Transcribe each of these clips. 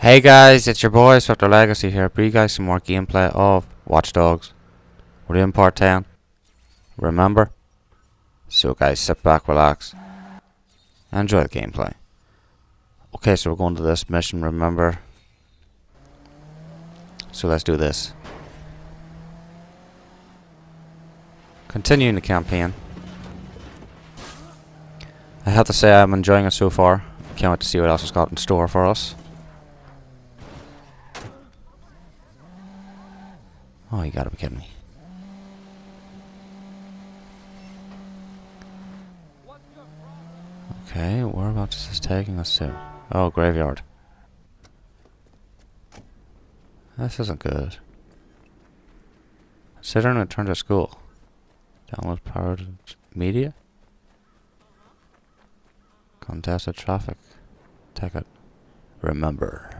Hey guys, it's your boy Swiftor Legacy here, bring you guys some more gameplay of Watch Dogs. We're in part 10. Remember? So guys, sit back, relax, enjoy the gameplay. Okay, so we're going to this mission, remember? So let's do this. Continuing the campaign. I have to say I'm enjoying it so far. Can't wait to see what else it's got in store for us. You gotta be kidding me. Okay, whereabouts is this taking us to? Oh, graveyard. This isn't good. Consider and return to school. Download powered media? Contested traffic. Ticket. Remember.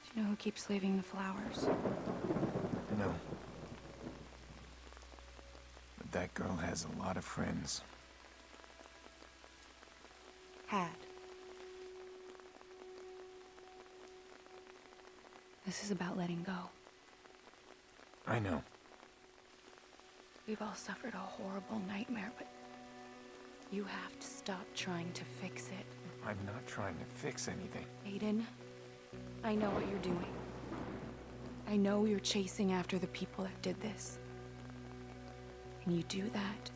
Do you know who keeps leaving the flowers? No. But that girl has a lot of friends. Had. This is about letting go. I know. We've all suffered a horrible nightmare, but you have to stop trying to fix it. I'm not trying to fix anything. Aiden, I know what you're doing. I know you're chasing after the people that did this. And you do that,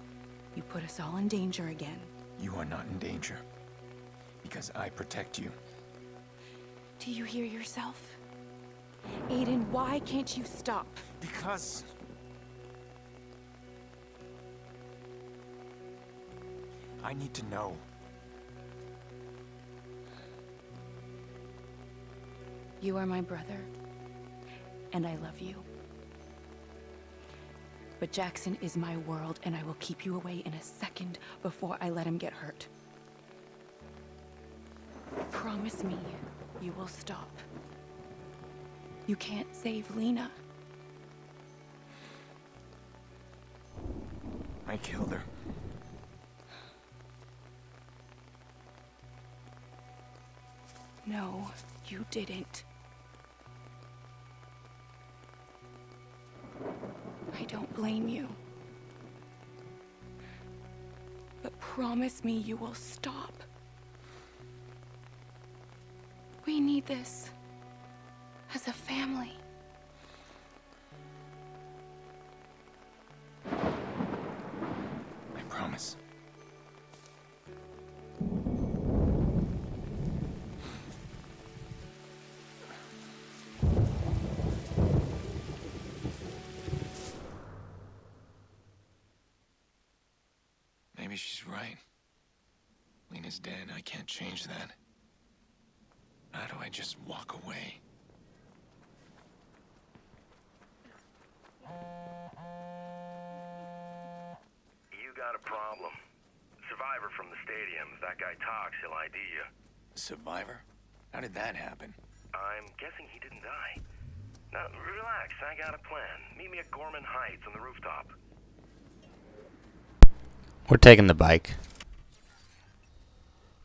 you put us all in danger again. You are not in danger. Because I protect you. Do you hear yourself? Aiden, why can't you stop? Because... I need to know. You are my brother, and I love you. But Jackson is my world, and I will keep you away in a second before I let him get hurt. Promise me you will stop. You can't save Lena. I killed her. No, you didn't. Blame you. But promise me you will stop. We need this as a family. Maybe she's right. Lena's dead. I can't change that. How do I just walk away? You got a problem. Survivor from the stadium. If that guy talks, he'll ID you. Survivor? How did that happen? I'm guessing he didn't die. Now, relax. I got a plan. Meet me at Gorman Heights on the rooftop. We're taking the bike.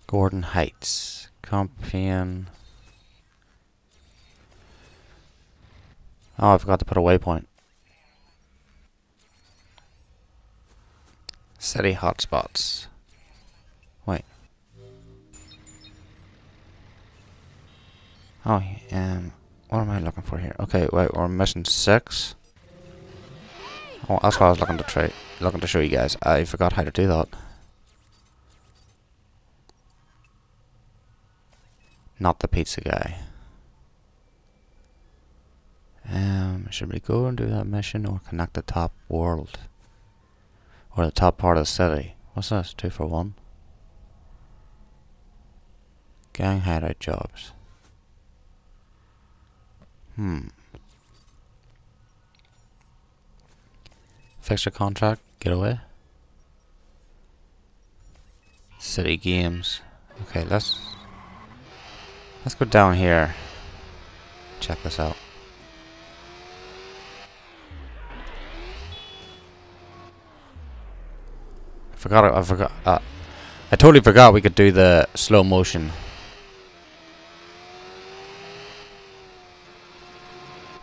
Gordon Heights. Compian. Oh, I forgot to put a waypoint. City hotspots. Wait. Oh, um, what am I looking for here? Okay, wait, we're mission six. Oh, that's what I was looking to try, looking to show you guys. I forgot how to do that. Not the pizza guy. Um, should we go and do that mission or connect the top world? Or the top part of the city? What's this? Two for one? Gang hideout jobs. Hmm. Fixture contract. Get away. City games. Okay, let's let's go down here. Check this out. I forgot. I forgot. Uh, I totally forgot we could do the slow motion.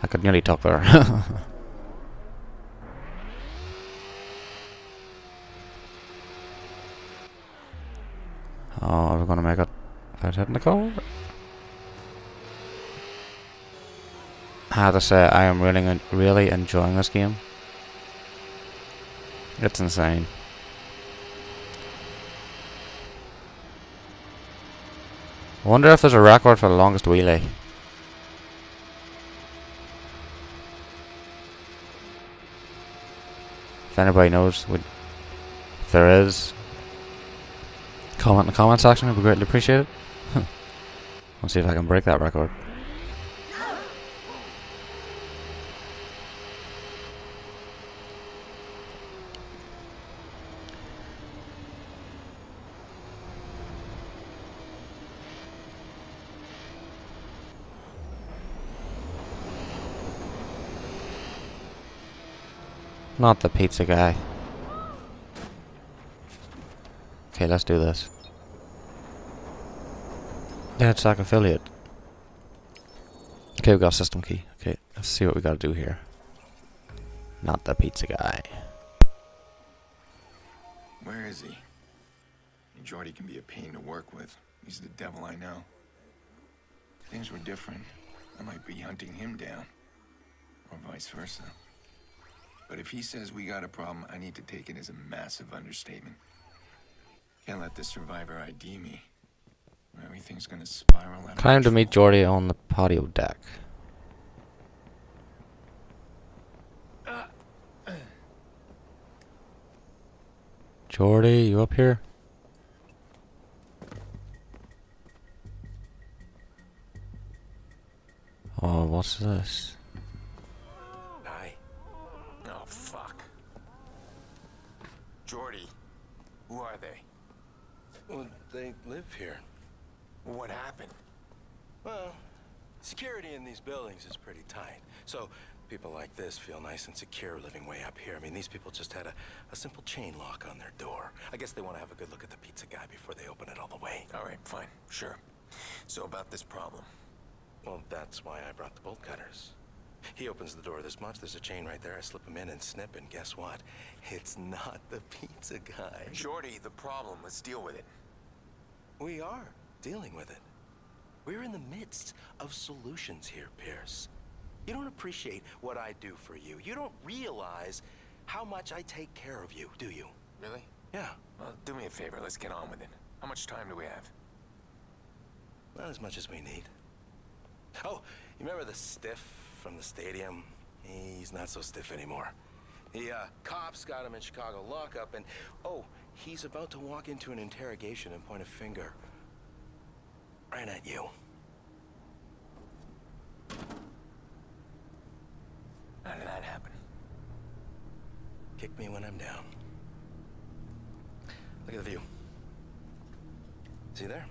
I could nearly talk there. oh, we're we gonna make hitting the? I have to say, I am really, really enjoying this game. It's insane. I wonder if there's a record for the longest wheelie. If anybody knows, if there is, comment in the comment section. I'd be greatly appreciated. Let's see if I can break that record. Not the pizza guy. Okay, let's do this. Yeah, it's like affiliate. Okay, we got system key. Okay, let's see what we gotta do here. Not the pizza guy. Where is he? Jordi can be a pain to work with. He's the devil I know. Things were different, I might be hunting him down. Or vice versa. But if he says we got a problem, I need to take it as a massive understatement. Can't let the survivor ID me. Or everything's gonna spiral out of Time to meet. Jordi on the patio deck. Jordi, you up here? Oh, what's this? Hi. Oh, fuck. Jordi, who are they? Well, they live here. What happened? Well, security in these buildings is pretty tight. So people like this feel nice and secure living way up here. I mean, these people just had a, a simple chain lock on their door. I guess they want to have a good look at the pizza guy before they open it all the way. All right, fine, sure. So about this problem. Well, that's why I brought the bolt cutters. He opens the door this much, there's a chain right there. I slip him in and snip, and guess what? It's not the pizza guy. Shorty, the problem. Let's deal with it. We are dealing with it. We're in the midst of solutions here, Pearce. You don't appreciate what I do for you. You don't realize how much I take care of you, do you? Really? Yeah, Well, do me a favor. Let's get on with it. How much time do we have? not as much as we need. Oh, you remember the stiff from the stadium? He's not so stiff anymore. The uh, cops got him in Chicago lockup, and oh, he's about to walk into an interrogation and point a finger right at you. How did that happen? Kick me when I'm down. Look at the view. See there?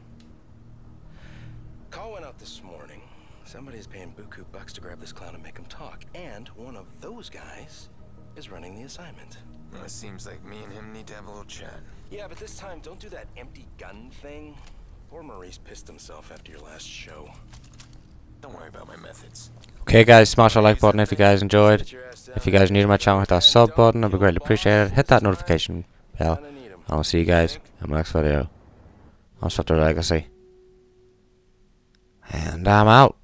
Call went out this morning. Somebody's paying buku bucks to grab this clown and make him talk. And one of those guys is running the assignment. Well, it seems like me and him need to have a little chat. Yeah, but this time, don't do that empty gun thing. Poor Maurice pissed himself after your last show. Don't worry about my methods. Okay guys, smash that like button if you guys enjoyed. If you guys are new to my channel, hit that sub button, I'd be greatly appreciated. Hit that notification bell. Kinda need 'em. I'll see you guys in my next video on Swiftor Legacy. And I'm out.